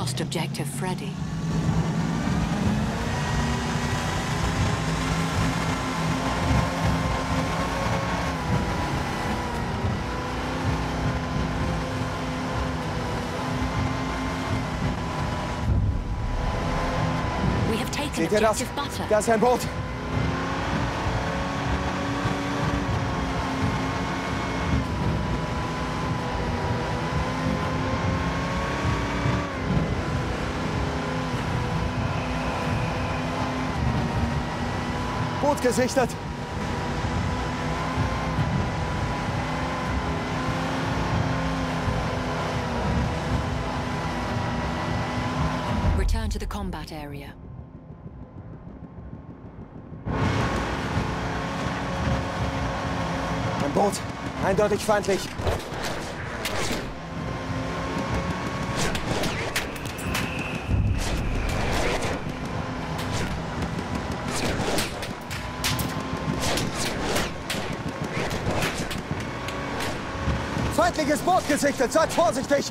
Lost objective Freddy. We have taken objective Butter. Da ist Boot gesichtet. Return to the combat area. Ein Boot. Eindeutig feindlich. Feindliches Boot gesichtet. Seid vorsichtig.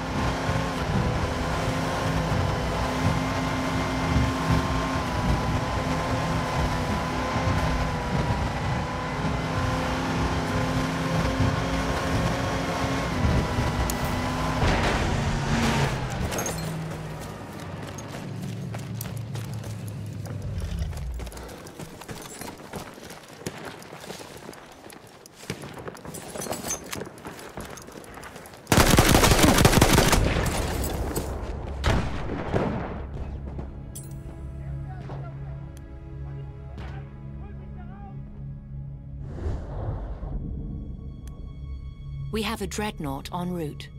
We have a dreadnought en route.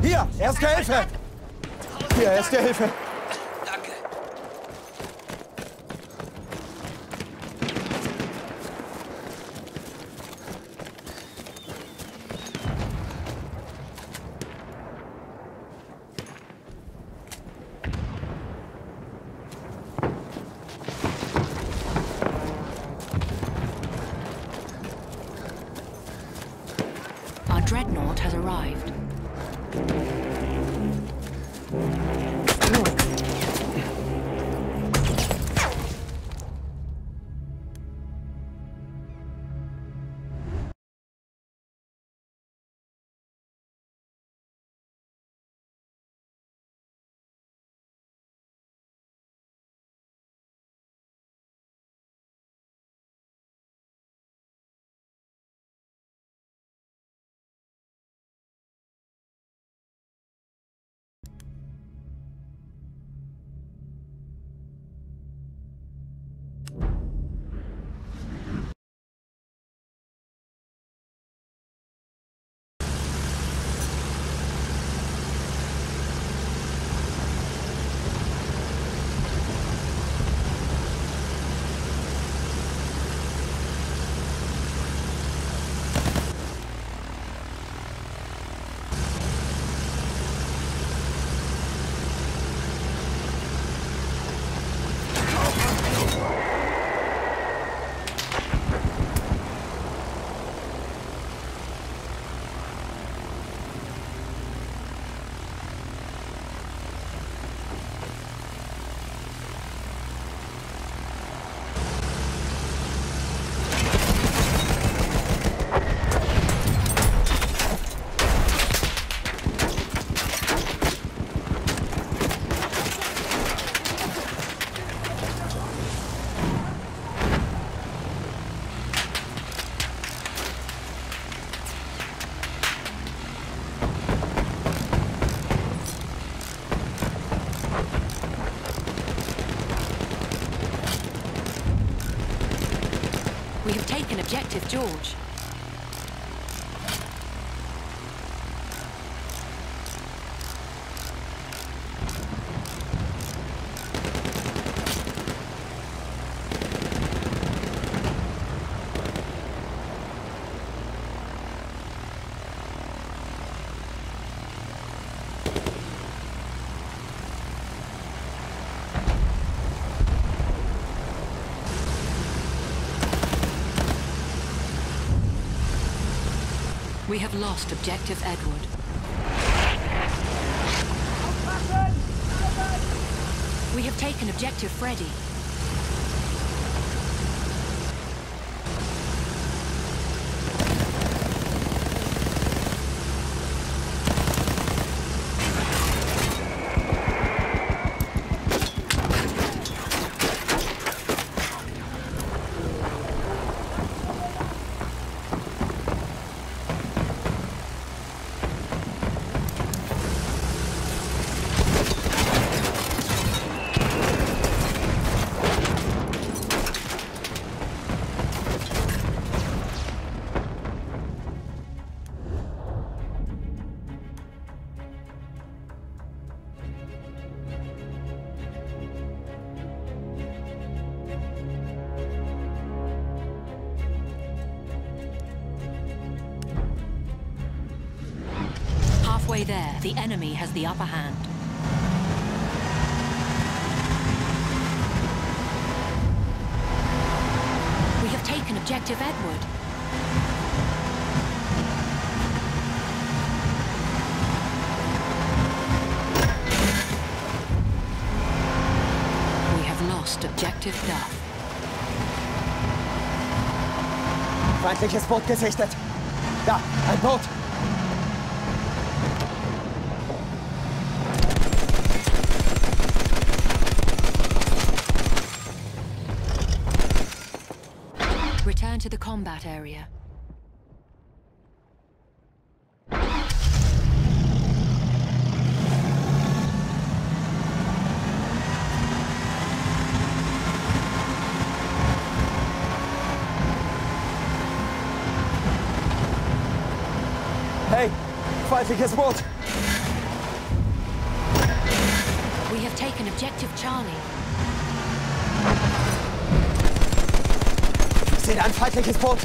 Hier, erste Hilfe. Hier, erste Hilfe. with George. We have lost Objective Edward. We have taken Objective Freddy. Halfway there, the enemy has the upper hand. We have taken Objective Edward. We have lost Objective Duff. Feindliches Boot gesichtet. Da, ein Boot. Return to the combat area. Hey, feindliches Boot. We have taken Objective Charlie. Sehe ein feindliches Boot.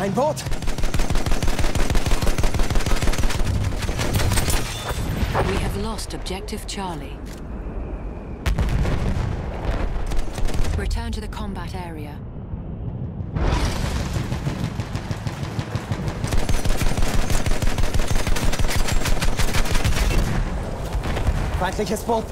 Ein Boot. Lost Objective Charlie. Return to the combat area. Feindliches Boot.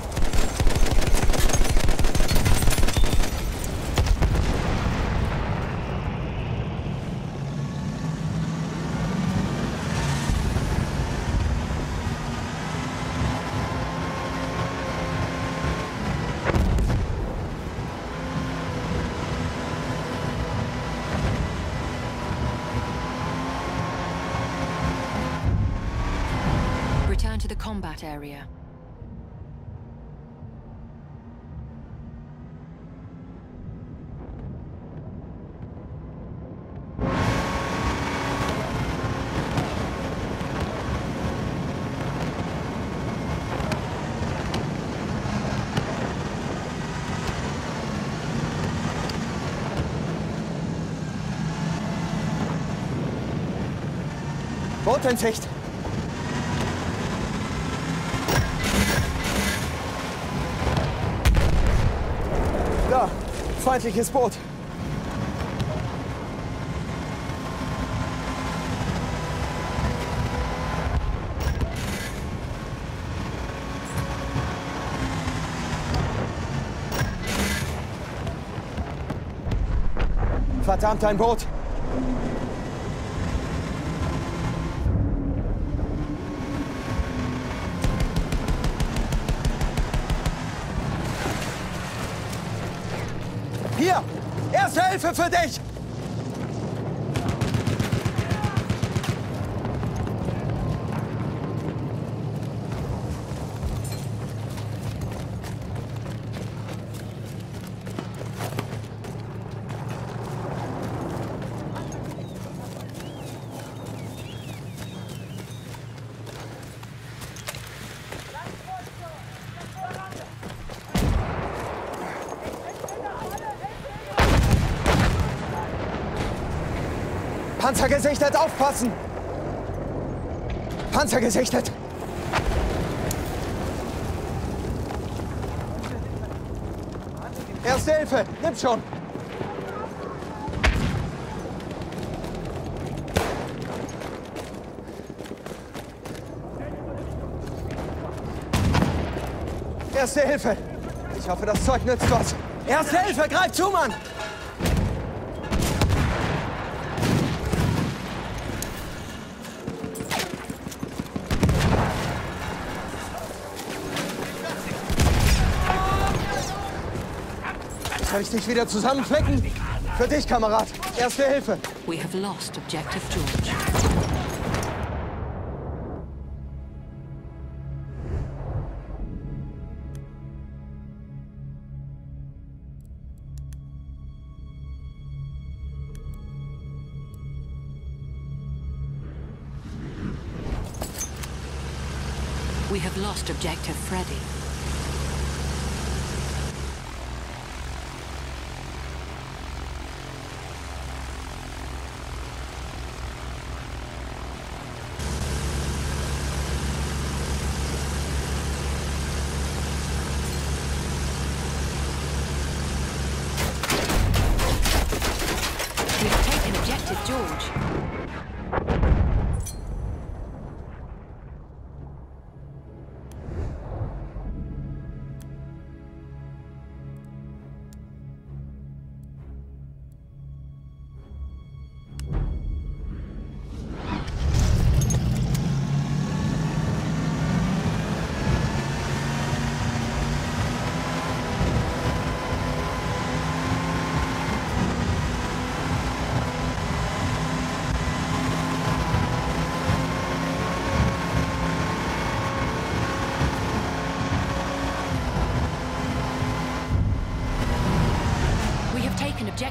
Return to the combat area. Boot feindliches Boot. Verdammt, ein Boot. Für dich! Panzer gesichtet, aufpassen! Panzer gesichtet! Erste Hilfe, nimm schon! Erste Hilfe! Ich hoffe, das Zeug nützt was. Erste Hilfe, greif zu, Mann! Soll ich dich wieder zusammenflecken? Für dich, Kamerad. Erste Hilfe. We have lost Objective George. We have lost Objective Freddy.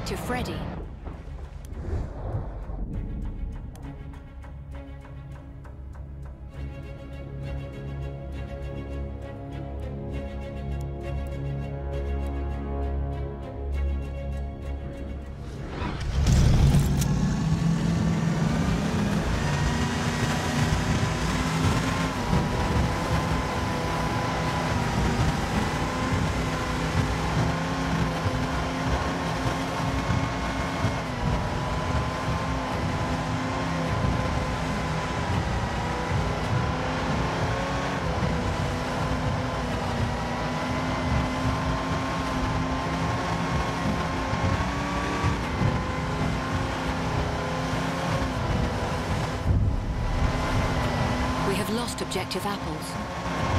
to Freddy. Objective Apples.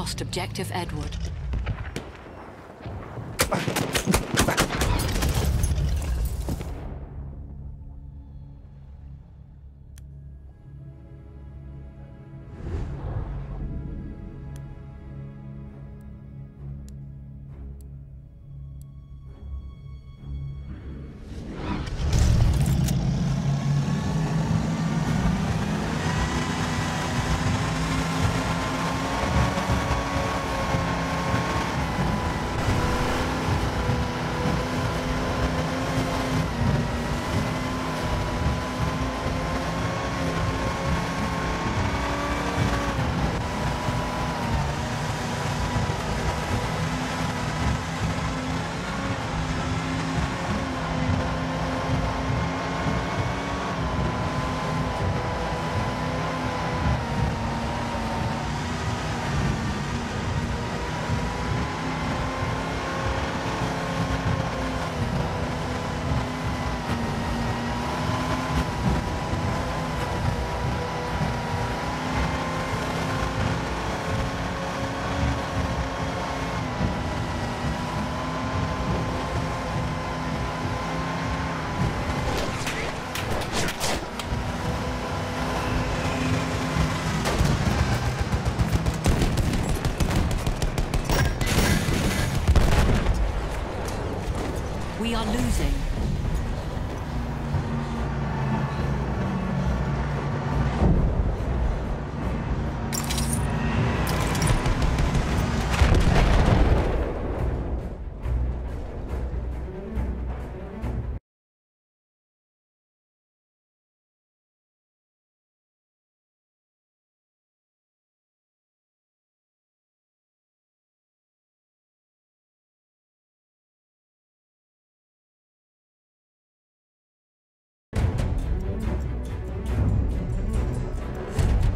Lost Objective Edward. Losing.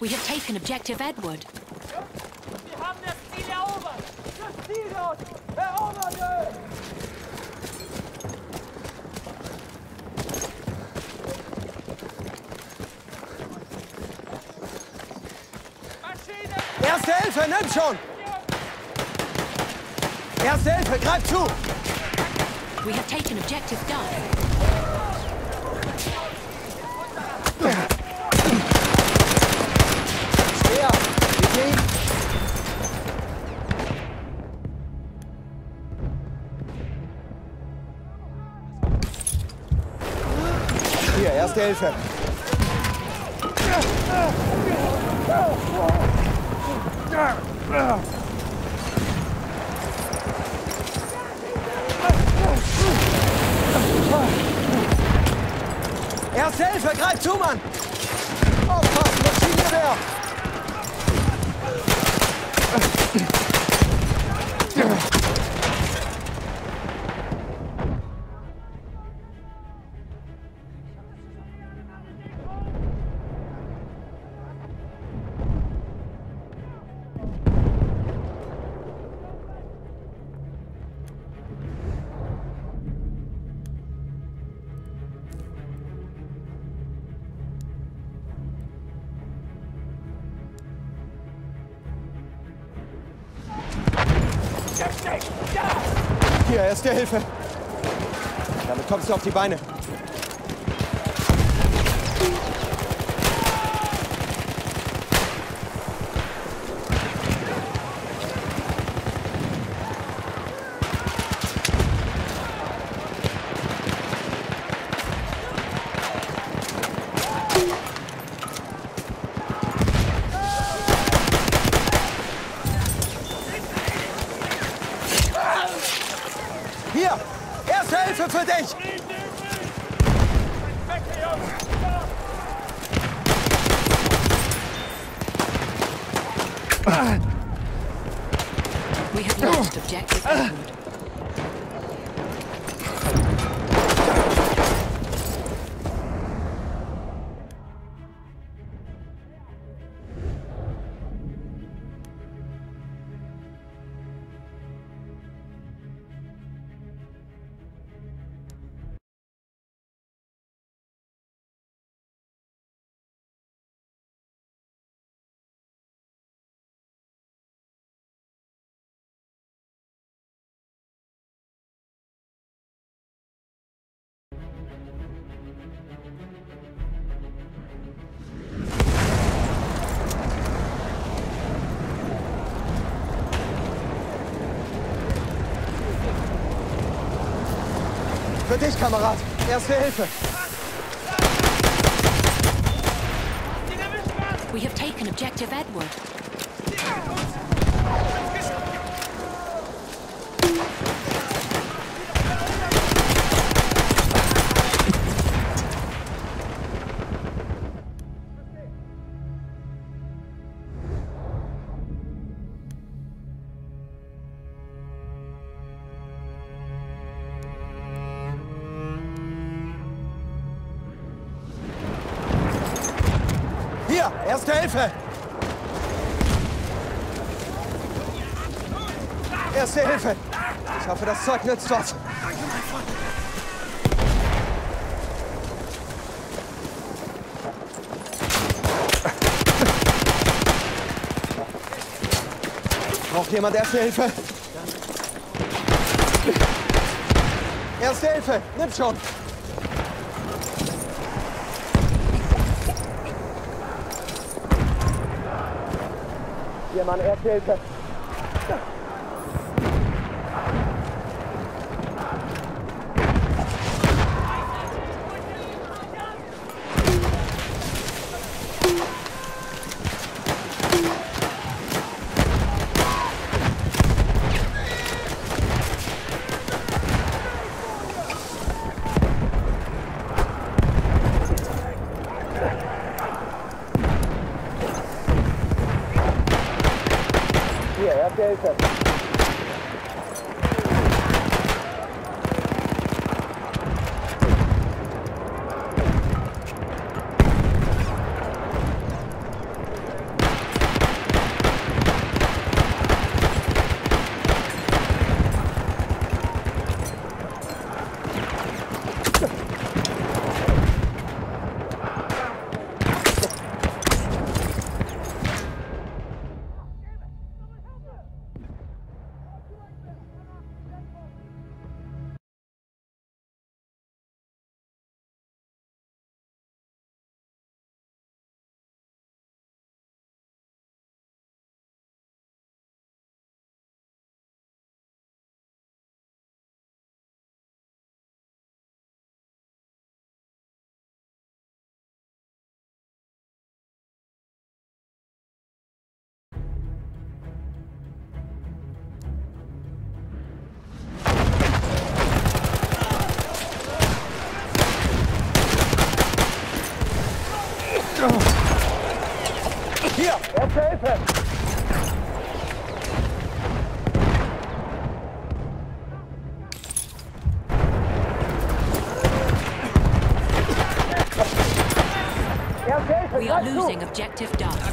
We have taken Objective Edward. Wir haben das Ziel erobert! Das Ziel dort! Erobert Erste Hilfe, nimm schon! Erste Hilfe, greif zu! We have taken Objective Duff. Hilfe. Erste Hilfe, greif zu, Mann! Hier, erste Hilfe. Damit kommst du auf die Beine. Für dich, Kamerad. Erste Hilfe. We have taken objective Edward. Das Zeug nützt was. Braucht jemand Erste Hilfe? Erste Hilfe, nimm schon. Hier, Mann, Erste Hilfe. sniper! We are losing objective Duff.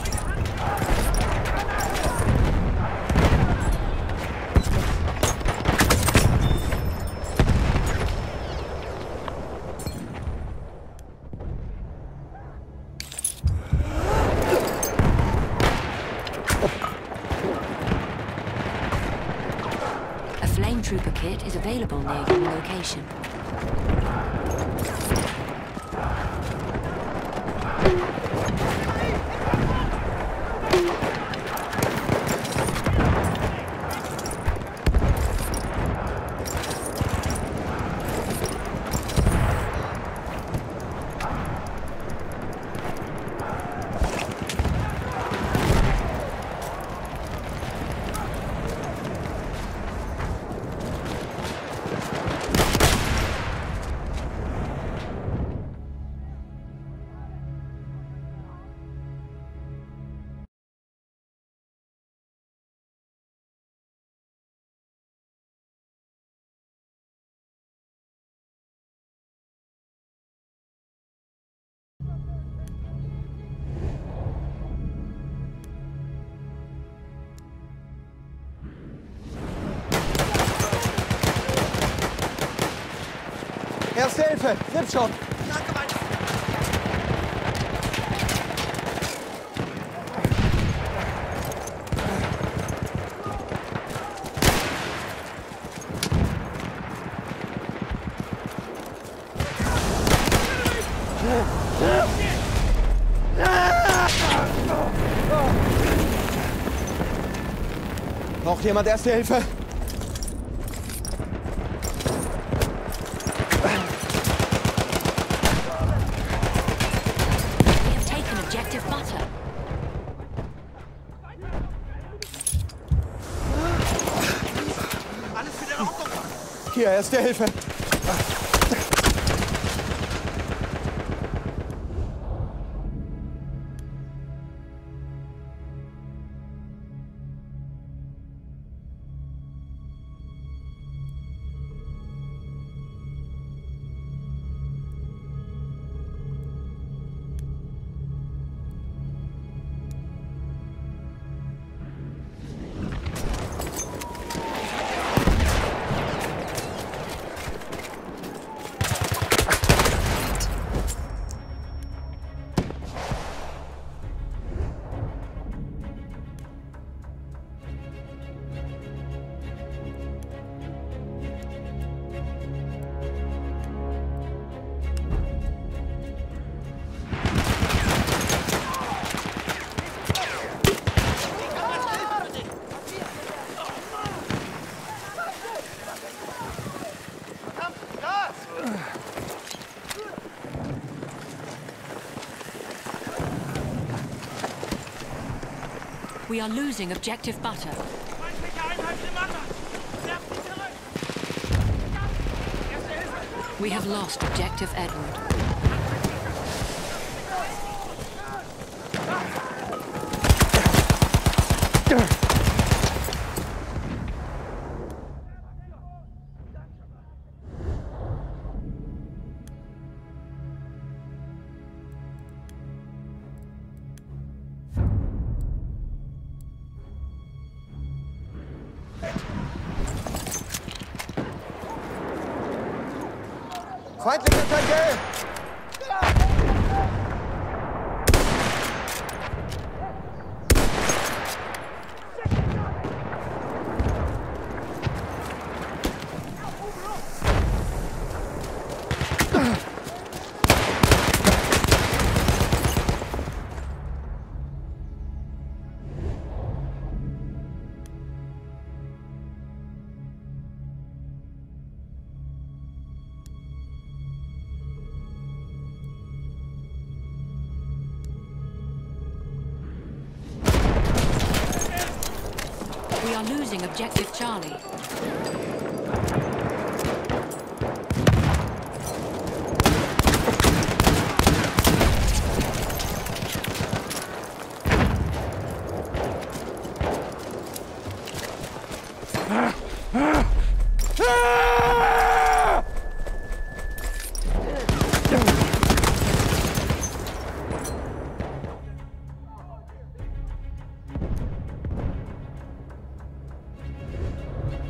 Hilfe! Ripshot! Braucht jemand Erste Hilfe? We have taken objective butter. Hier, Erste Hilfe! are losing objective butter. We have lost objective Edward. Feindliche Attacke!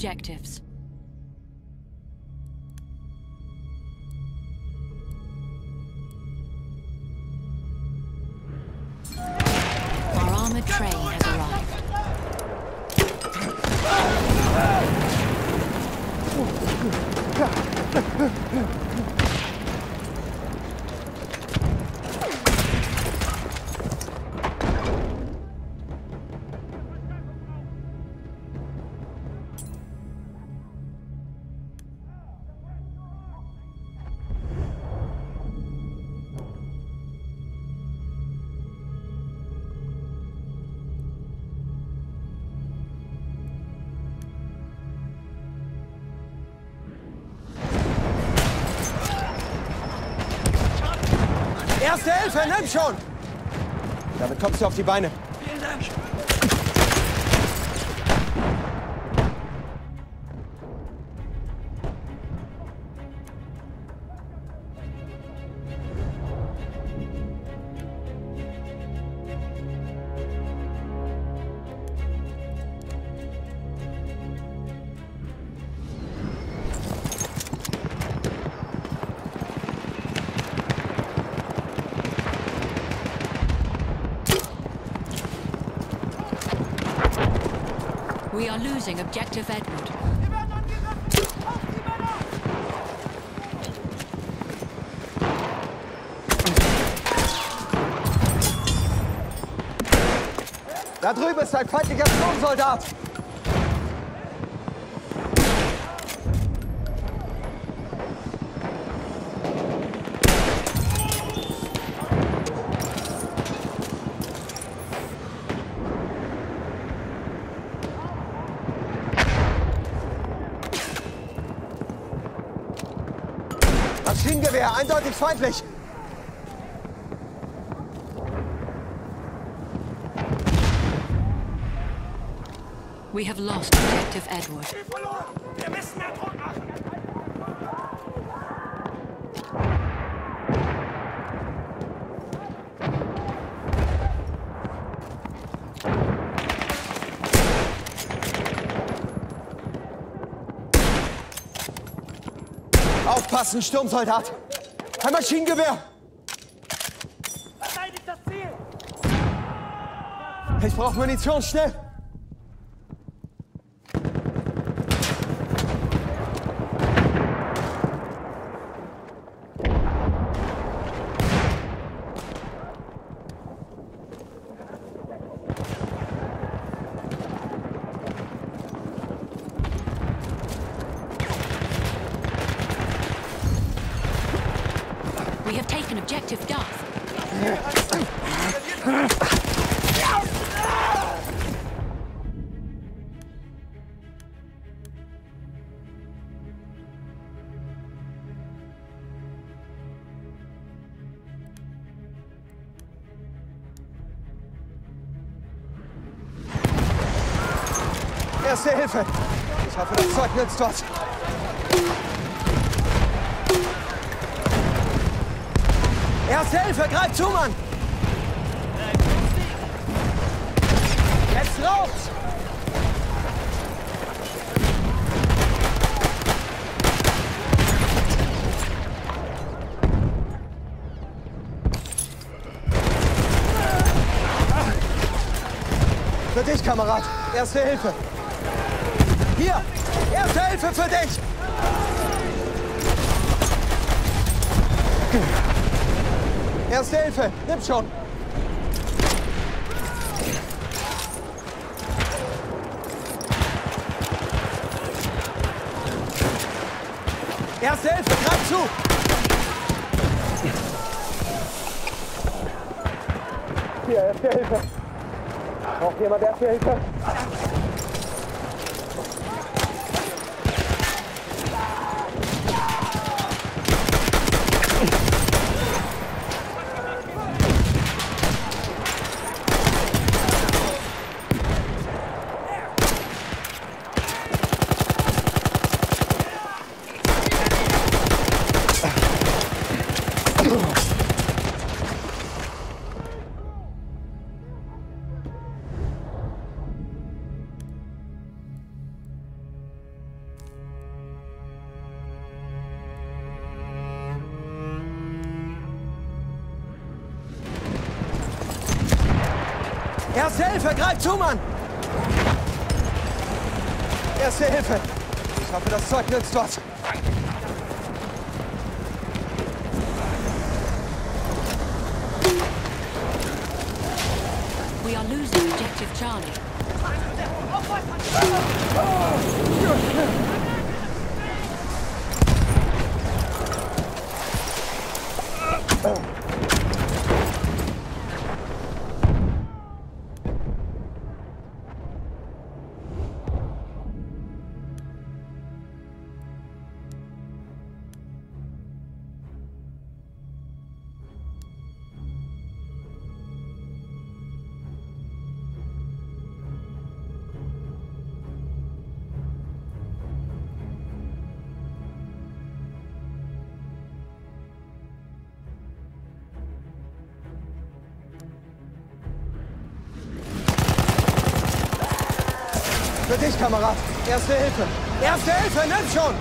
Objectives. Erste Hilfe, nimm schon! Damit kommst du auf die Beine. Objective Edward. Da drüben ist ein feindlicher Sturmsoldat. Maschinengewehr, eindeutig feindlich. We have lost objective Edward. Verloren! Wir müssen mehr Druck machen! Aufpassen, Sturmsoldat. Ein Maschinengewehr. Verteidigt das Ziel! Ich brauche Munition, schnell. Hilfe. Ich hoffe, das Zeug nützt was. Erste Hilfe, greif zu, Mann! Jetzt raus! Für dich, Kamerad. Erste Hilfe. Hier, erste Hilfe für dich. Erste Hilfe, nimm schon. Erste Hilfe, greif zu. Hier, erste Hilfe. Braucht jemand erste Hilfe? Erste Hilfe, greif zu, Mann! Erste Hilfe! Ich hoffe, das Zeug nützt was. We are losing objective Charlie. Erste Hilfe. Erste Hilfe, nimm schon!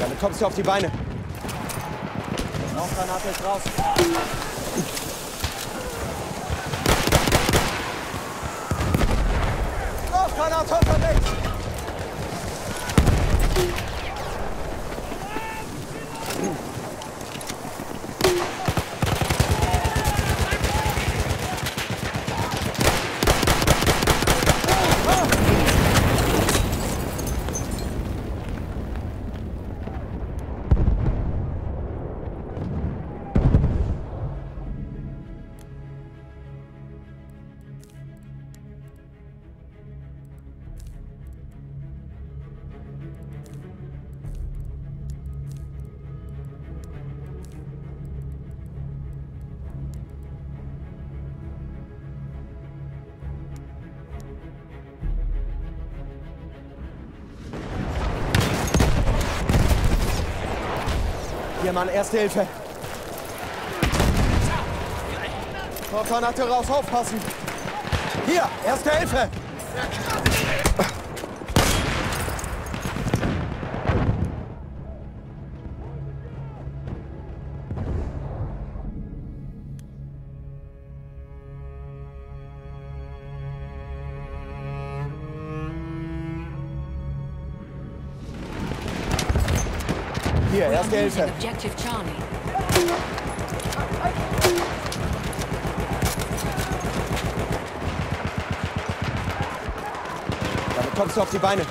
Damit kommst du auf die Beine. Rauchgranate ist raus. Kanat unterwegs! Mann, erste Hilfe. Rauchgranate raus, aufpassen. Hier, erste Hilfe. Are erste losing Hilfe. objective Charlie. Damit kommst du auf die Beine.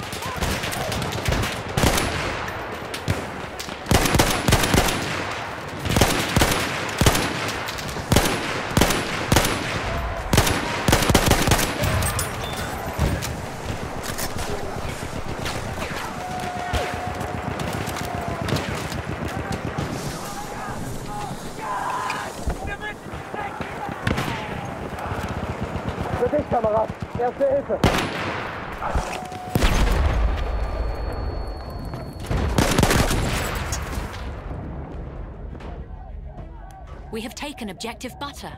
An objective butter.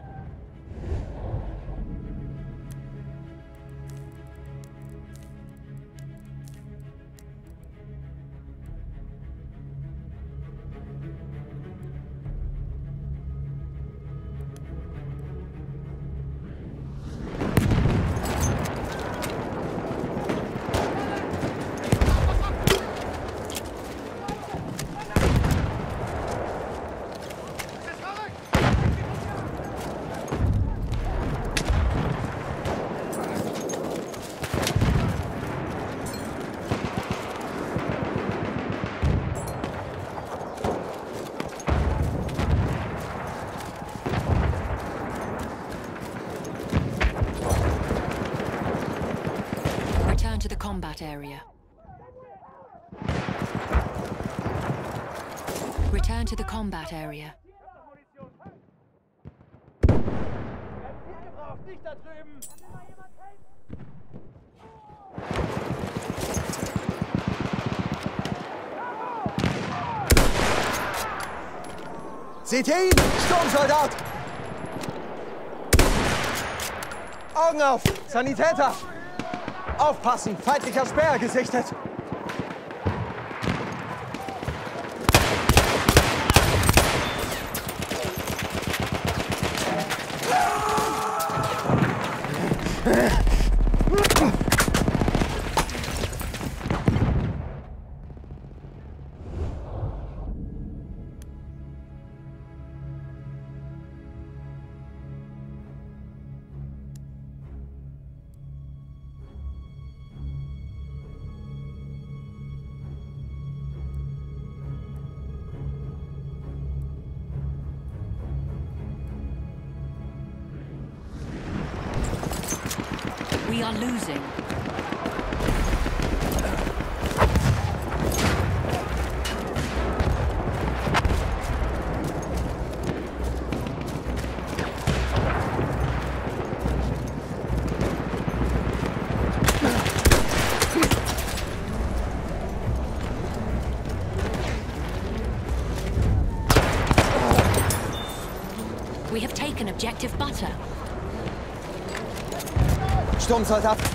Combat area. Return to the combat area. Seht ihr ihn? Sturmsoldat! Augen auf! Sanitäter! Aufpassen! Feindlicher Sperr gesichtet! Are losing. We have taken objective butter. Sturm zahlt ab.